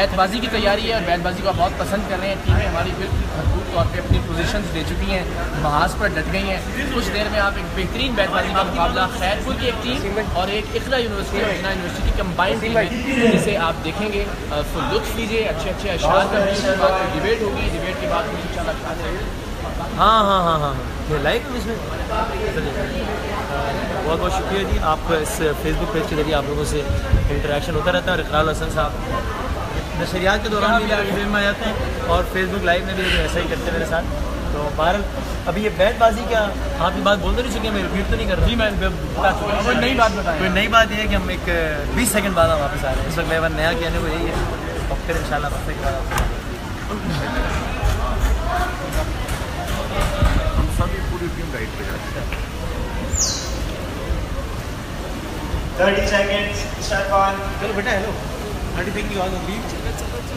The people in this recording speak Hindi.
बैतबाजी की तैयारी है और बैतबाजी को बहुत पसंद कर रहे हैं। टीमें हमारी बिल्कुल भरपूर तौर पे अपनी पोजीशंस दे चुकी हैं, महाज पर डट गई हैं। कुछ देर में आप एक बेहतरीन बैतबाजी का मुकाबला खैरपुर की एक टीम और एक इकरा यूनिवर्सिटी और इकरा यूनिवर्सिटी की कंबाइंड टीम है, जिसे आप देखेंगे। फुल लुत्फ लीजिए अच्छे अच्छे अशार का डिबेट होगी। डिबेट के बाद इंशाल्लाह हाँ हाँ हाँ हाँ ये लाइव इसमें? बहुत बहुत शुक्रिया जी। आप इस फेसबुक पेज के ज़रिए आप लोगों से इंटरेक्शन होता रहता है और इकराल हसन साहब नशरियात के दौरान भी गेम में आ जाते हैं और फेसबुक लाइव में भी ऐसा ही करते हैं मेरे साथ। तो बहरहाल अभी ये बैटबाजी क्या आप ये बात बोल तो नहीं चुके मैं रिपीट तो नहीं कर रहा। जी मैं हूँ कोई नई बात बताएँ। कोई नई बात ये है कि हम एक बीस सेकंड बाद हम वापस आ रहे हैं। इस वक्त मेरा नया कहने को यही है और फिर इंशाल्लाह हफ़्ते के बाद हम सभी पूरी टीम राइड पे जाते हैं। 30 seconds, start on. चलो बेटा हेलो थर्टी सेकंड की बात होगी